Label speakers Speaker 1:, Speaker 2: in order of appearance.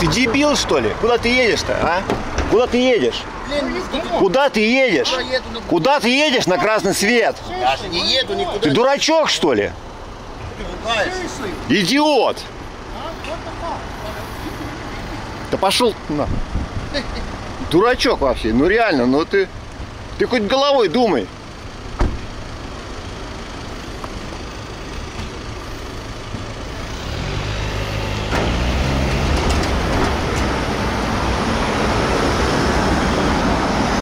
Speaker 1: Ты дебил, что ли? Куда ты едешь-то, а? Куда ты едешь? Куда ты едешь? Куда ты едешь на красный свет? Ты дурачок, что ли? Идиот! Да пошел на. Дурачок вообще, ну реально, ну ты... Ты хоть головой думай.